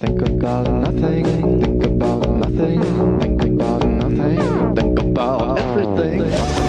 Think about nothing, think about nothing, think about nothing, think about everything.